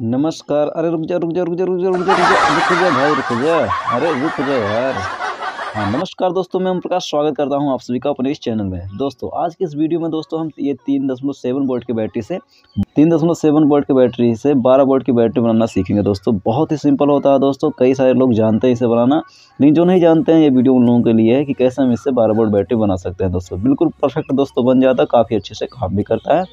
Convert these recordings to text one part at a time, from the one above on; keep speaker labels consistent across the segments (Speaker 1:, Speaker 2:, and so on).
Speaker 1: नमस्कार। अरे रुक जा रुक जा रुक जा रुक जा रुक जा रुक जा। रुक जा भाई, रुक जा। अरे रुक जा यार। हाँ नमस्कार दोस्तों, मैं ओम प्रकाश स्वागत करता हूँ आप सभी का अपने इस चैनल में। दोस्तों, आज की इस वीडियो में दोस्तों हम ये तीन दशमलव सेवन वोल्ट की बैटरी से, तीन दशमलव सेवन वोल्ट की बैटरी से बारह वोल्ट की बैटरी बनाना सीखेंगे दोस्तों। बहुत ही सिंपल होता है दोस्तों, कई सारे लोग जानते हैं इसे बनाना। लेकिन जो नहीं जानते हैं, ये वीडियो उन लोगों के लिए है कि कैसे हम इससे बारह वोल्ट बैटरी बना सकते हैं दोस्तों। बिल्कुल परफेक्ट दोस्तों, बन जाता है काफ़ी अच्छे से काम भी करता है।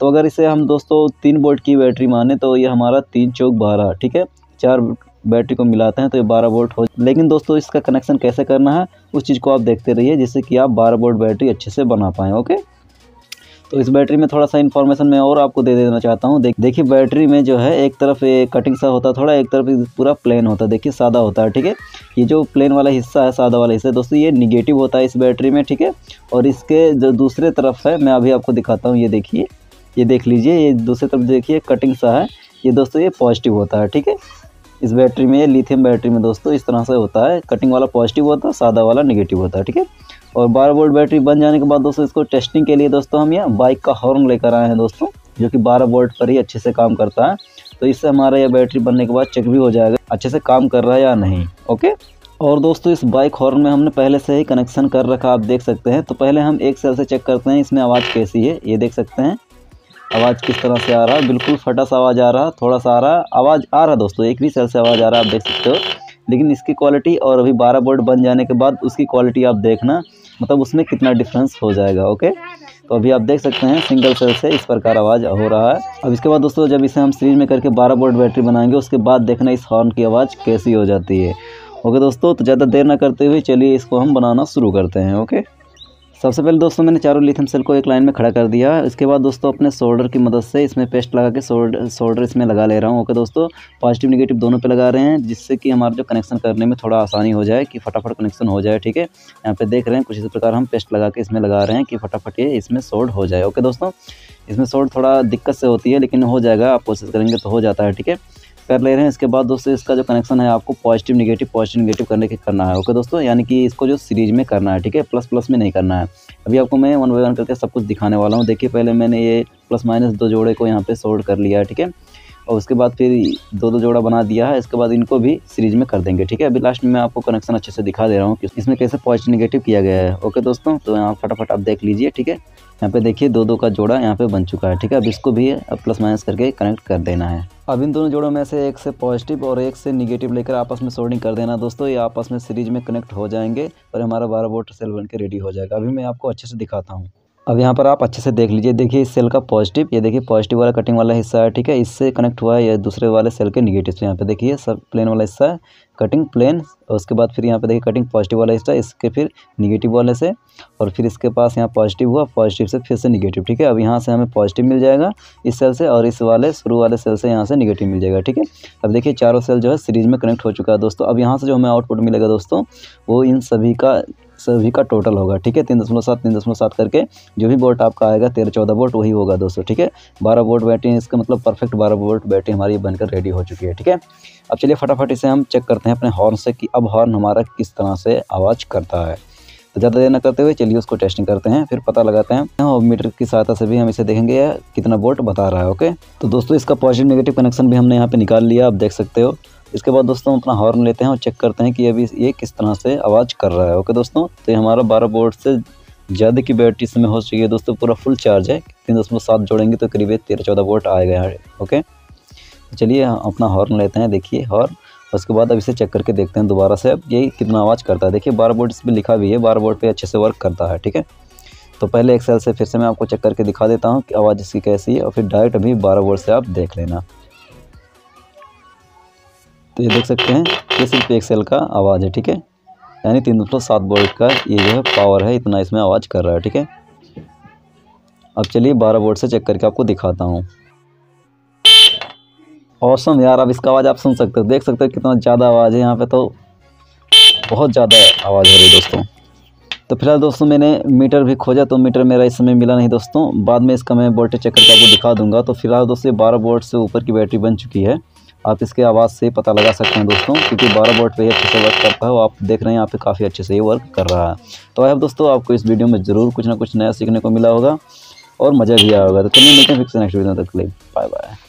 Speaker 1: तो अगर इसे हम दोस्तों तीन वोल्ट की बैटरी माने तो ये हमारा तीन चौक बारह, ठीक है? चार बैटरी को मिलाते हैं तो ये बारह वोल्ट हो लेकिन दोस्तों इसका कनेक्शन कैसे करना है, उस चीज़ को आप देखते रहिए जिससे कि आप बारह वोल्ट बैटरी अच्छे से बना पाएँ, ओके? तो इस बैटरी में थोड़ा सा इन्फॉर्मेशन मैं और आपको दे देना चाहता हूँ। देख देखिए बैटरी में जो है एक तरफ़ ये कटिंग सा होता है थोड़ा, एक तरफ़ पूरा प्लेन होता है देखिए सादा होता है, ठीक है? ये जो प्लेन वाला हिस्सा है, सादा वाला हिस्सा दोस्तों ये निगेटिव होता है इस बैटरी में, ठीक है? और इसके जो दूसरे तरफ़ है, मैं अभी आपको दिखाता हूँ, ये देखिए। ये देख लीजिए, ये दूसरी तरफ़ देखिए कटिंग सा है। ये दोस्तों, ये पॉजिटिव होता है, ठीक है? इस बैटरी में लिथियम बैटरी में दोस्तों, इस तरह से होता है। कटिंग वाला पॉजिटिव होता है, सादा वाला नेगेटिव होता है, ठीक है? और बारह वोल्ट बैटरी बन जाने के बाद दोस्तों, इसको टेस्टिंग के लिए दोस्तों, हम यहाँ बाइक का हॉर्न लेकर आए हैं दोस्तों, जो कि बारह वोल्ट पर ही अच्छे से काम करता है। तो इससे हमारा यह बैटरी बनने के बाद चेक भी हो जाएगा, अच्छे से काम कर रहा है या नहीं ओके और दोस्तों, इस बाइक हॉर्न में हमने पहले से ही कनेक्शन कर रखा, आप देख सकते हैं। तो पहले हम एक सेल से चेक करते हैं, इसमें आवाज़ कैसी है, ये देख सकते हैं। आवाज़ किस तरह से आ रहा? है बिल्कुल फटा सा आवाज़ आ रहा, थोड़ा सा आ रहा। आवाज़ आ रहा दोस्तों, एक भी सेल से आवाज़ आ रहा, आप देख सकते हो। लेकिन इसकी क्वालिटी और अभी बारह बोर्ड बन जाने के बाद उसकी क्वालिटी आप देखना मतलब उसमें कितना डिफरेंस हो जाएगा ओके तो अभी आप देख सकते हैं सिंगल सेल से इस प्रकार आवाज़ हो रहा है। अब इसके बाद दोस्तों, जब इसे हम सीरीज़ में करके बारह बोल्ट बैटरी बनाएँगे, उसके बाद देखना इस हॉर्न की आवाज़ कैसी हो जाती है। ओके दोस्तों तो ज़्यादा देर ना करते हुए चलिए इसको हम बनाना शुरू करते हैं ओके सबसे पहले दोस्तों, मैंने चारों लिथियम सेल को एक लाइन में खड़ा कर दिया। इसके बाद दोस्तों, अपने सोल्डर की मदद से इसमें पेस्ट लगा के सोल्डर सोल्डर इसमें लगा ले रहा हूँ। ओके दोस्तों पॉजिटिव नेगेटिव दोनों पे लगा रहे हैं, जिससे कि हमारा जो कनेक्शन करने में थोड़ा आसानी हो जाए, कि फटाफट कनेक्शन हो जाए, ठीक है? यहाँ पे देख रहे हैं, कुछ इसी प्रकार हम पेस्ट लगा के इसमें लगा रहे हैं, कि फटाफट ये इसमें सोल्ड हो जाए। ओके दोस्तों, इसमें सोल्ड थोड़ा दिक्कत से होती है, लेकिन हो जाएगा, आप कोशिश करेंगे तो हो जाता है, ठीक है? कर ले रहे हैं। इसके बाद दोस्तों इसका जो कनेक्शन है, आपको पॉजिटिव निगेटिव पॉजिटिव निगेटिव करने के करना है। ओके दोस्तों, यानी कि इसको जो सीरीज़ में करना है, ठीक है? प्लस प्लस में नहीं करना है। अभी आपको मैं वन बाई वन करके सब कुछ दिखाने वाला हूँ। देखिए, पहले मैंने ये प्लस माइनस दो जोड़े को यहाँ पे सोल्ड कर लिया है ठीक है? और उसके बाद फिर दो दो जोड़ा बना दिया है। इसके बाद इनको भी सीरीज़ में कर देंगे, ठीक है? अभी लास्ट में मैं आपको कनेक्शन अच्छे से दिखा दे रहा हूँ कि इसमें कैसे पॉजिटिव निगेटिव किया गया है। ओके दोस्तों तो यहाँ फटाफट आप देख लीजिए, ठीक है? यहाँ पे देखिए दो दो का जोड़ा यहाँ पे बन चुका है, ठीक है? अब इसको भी अब प्लस माइनस करके कनेक्ट कर देना है। अब इन दोनों जोड़ों में से एक से पॉजिटिव और एक से निगेटिव लेकर आपस में सोल्डिंग कर देना दोस्तों, ये आपस में सीरीज़ में कनेक्ट हो जाएँगे और हमारा बारह वोल्ट सेल बन के रेडी हो जाएगा। अभी मैं आपको अच्छे से दिखाता हूँ। अब यहाँ पर आप अच्छे से देख लीजिए। देखिए, इस सेल का पॉजिटिव ये देखिए पॉजिटिव वाला कटिंग वाला हिस्सा है, ठीक है? इससे कनेक्ट हुआ है ये दूसरे वाले सेल के निगेटिव से। यहाँ पे देखिए, सब प्लेन वाला हिस्सा है कटिंग प्लेन और उसके बाद फिर यहाँ पे देखिए कटिंग पॉजिटिव वाला हिस्सा, इसके फिर निगेटिव वाले से, और फिर इसके पास यहाँ पॉजिटिव हुआ पॉजिटिव से फिर से निगेटिव ठीक है? अब यहाँ से हमें पॉजिटिव मिल जाएगा इस सेल से, और इस वाले, शुरू वाले सेल से यहाँ से निगेटिव मिल जाएगा, ठीक है? अब देखिए, चारों सेल जो है सीरीज़ में कनेक्ट हो चुका है दोस्तों। अब यहाँ से जो हमें आउटपुट मिलेगा दोस्तों, वो इन सभी का सभी का टोटल होगा, ठीक है? तीन दशमलव सात, तीन दशमलव सात करके जो भी बोल्ट आपका आएगा, तेरह, चौदह बोल्ट वही होगा दोस्तों, ठीक है? बारह बोल्ट बैटरी इसका मतलब परफेक्ट बारह बोल्ट बैटरी हमारी बनकर रेडी हो चुकी है, ठीक है? अब चलिए फटाफट इसे हम चेक करते हैं अपने हॉर्न से कि अब हॉर्न हमारा किस तरह से आवाज़ करता है। तो ज़्यादा देर न करते हुए चलिए उसको टेस्टिंग करते हैं, फिर पता लगाते हैं और मीटर की सहायता से भी हम इसे देखेंगे कितना बोल्ट बता रहा है ओके तो दोस्तों इसका पॉजिटिव नेगेटिव कनेक्शन भी हमने यहाँ पे निकाल लिया, आप देख सकते हो। इसके बाद दोस्तों अपना हॉर्न लेते हैं और चेक करते हैं कि अभी ये किस तरह से आवाज़ कर रहा है। ओके दोस्तों तो ये हमारा बारह बोर्ड से ज़्यादा की बैटरी इसमें हो चुकी है। दोस्तों पूरा फुल चार्ज है। तीन दशमलव सात जोड़ेंगे तो करीब तेरह चौदह वोल्ट आएगा यहाँ ओके चलिए अपना हॉर्न लेते हैं। देखिए हॉर्न उसके बाद अब इसे चेक करके देखते हैं दोबारा से। अब ये कितना आवाज़ करता है। देखिए बार बोर्ड इस पर लिखा भी है। बार बोर्ड पर अच्छे से वर्क करता है। ठीक है? तो पहले एक्सेल से फिर से मैं आपको चेक करके दिखा देता हूँ कि आवाज़ इसकी कैसी है और फिर डायरेक्ट अभी बारह बोर्ड से आप देख लेना। तो ये देख सकते हैं, ये सिर्फ़ एक सेल का आवाज़ है, ठीक है? यानी तीन दशमलव सात बोल्ट का ये जो है पावर है, इतना इसमें आवाज़ कर रहा है, ठीक है? अब चलिए बारह बोल्ट से चेक करके आपको दिखाता हूँ। औसम यार, अब इसका आवाज़ आप सुन सकते हो, देख सकते हो कितना ज़्यादा आवाज़ है यहाँ पे तो। बहुत ज़्यादा आवाज़ हो रही है दोस्तों। तो फ़िलहाल दोस्तों मैंने मीटर भी खोजा तो मीटर मेरा इस समय मिला नहीं दोस्तों। बाद में इसका मैं वोल्टेज चेक करके आपको दिखा दूँगा। तो फ़िलहाल दोस्तों बारह वोल्ट से ऊपर की बैटरी बन चुकी है। आप इसके आवाज़ से पता लगा सकते हैं दोस्तों, क्योंकि बारह वोल्ट पे ही अच्छे से वर्क करता है और आप देख रहे हैं, यहाँ पे काफ़ी अच्छे से ये वर्क कर रहा है। तो आई दोस्तों, आपको इस वीडियो में ज़रूर कुछ ना कुछ नया सीखने को मिला होगा, और मज़ा भी आया होगा। तो चलिए मिलते हैं फिक्स नेक्स्ट वीडियो तक लिए। Bye bye